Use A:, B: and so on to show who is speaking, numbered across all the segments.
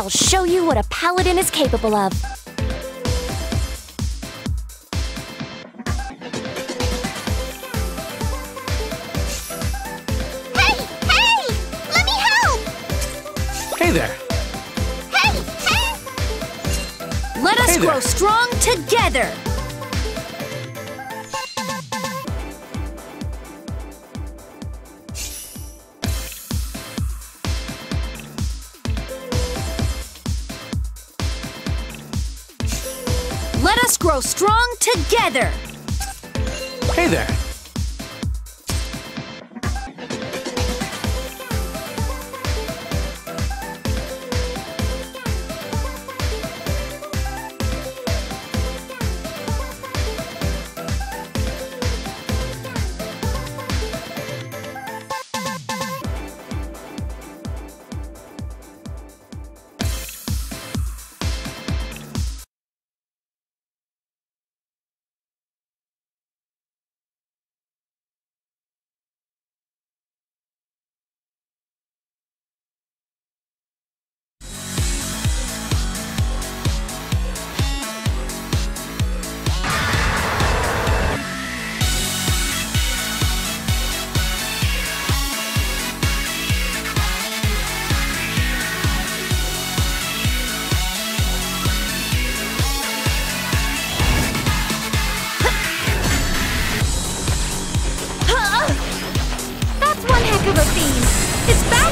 A: I'll show you what a paladin is capable of.
B: Hey! Hey! Let me help!
C: Hey there!
B: Hey! Hey!
A: Let us
C: hey
A: grow strong together! Let us grow strong together!
C: Hey there!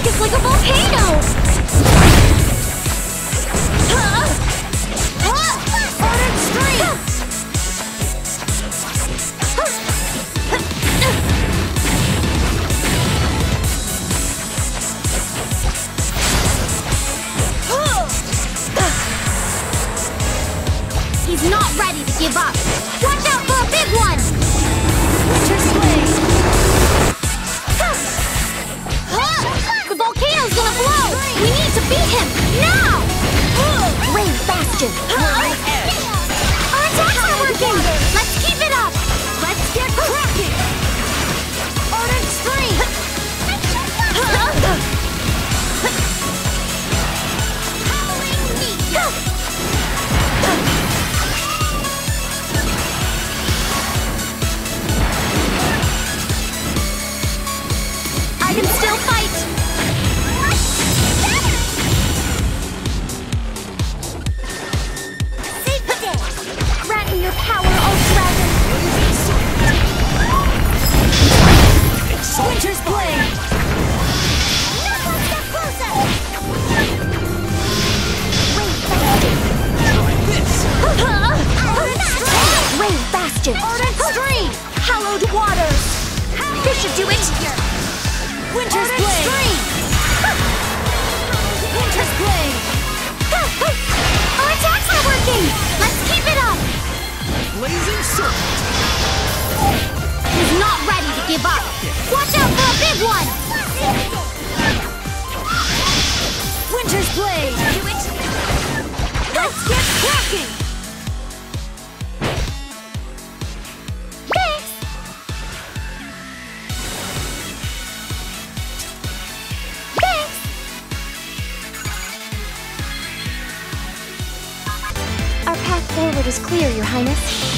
A: It's is like a volcano! was clear, Your Highness.